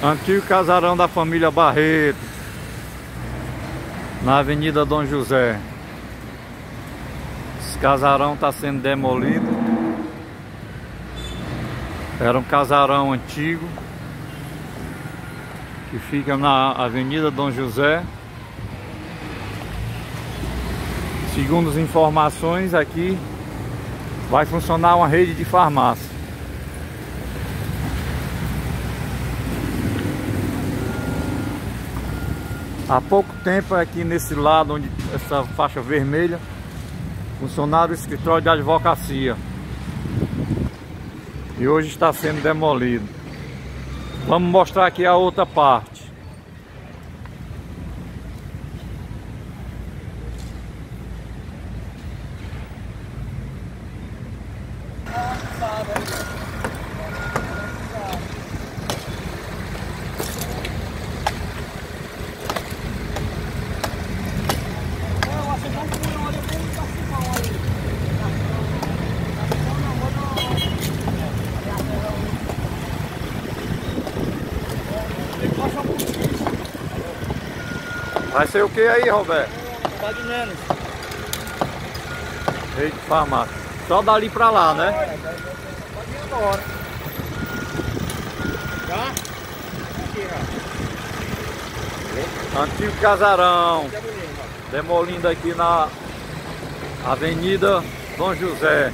Antigo casarão da família Barreto. Na Avenida Dom José. Esse casarão está sendo demolido. Era um casarão antigo. Que fica na Avenida Dom José. Segundo as informações aqui, vai funcionar uma rede de farmácia. Há pouco tempo aqui nesse lado, onde essa faixa vermelha, funcionaram o escritório de advocacia. E hoje está sendo demolido. Vamos mostrar aqui a outra parte. Vai ser o que aí, Roberto? Magnanos. Rede de farmácia. Só dali pra lá, né? Pode ir agora. Já? Aqui, já. Antigo casarão. Demolindo aqui na Avenida Dom José.